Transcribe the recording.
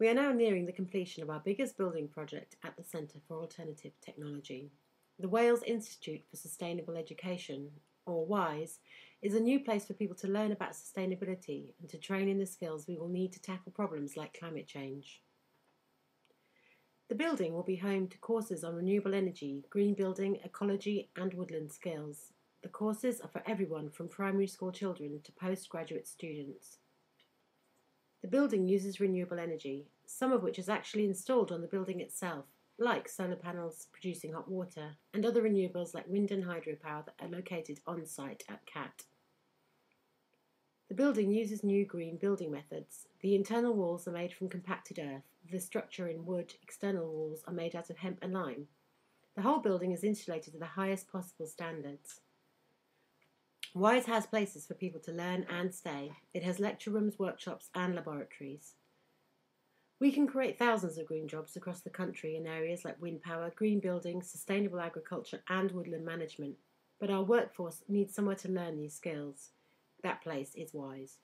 We are now nearing the completion of our biggest building project at the Centre for Alternative Technology. The Wales Institute for Sustainable Education, or WISE, is a new place for people to learn about sustainability and to train in the skills we will need to tackle problems like climate change. The building will be home to courses on renewable energy, green building, ecology, and woodland skills. The courses are for everyone from primary school children to postgraduate students. The building uses renewable energy, some of which is actually installed on the building itself, like solar panels producing hot water, and other renewables like wind and hydropower that are located on site at CAT. The building uses new green building methods. The internal walls are made from compacted earth, the structure in wood, external walls are made out of hemp and lime. The whole building is insulated to the highest possible standards. WISE has places for people to learn and stay. It has lecture rooms, workshops, and laboratories. We can create thousands of green jobs across the country in areas like wind power, green buildings, sustainable agriculture, and woodland management. But our workforce needs somewhere to learn these skills. That place is WISE.